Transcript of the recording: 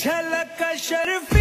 झलक शर्फी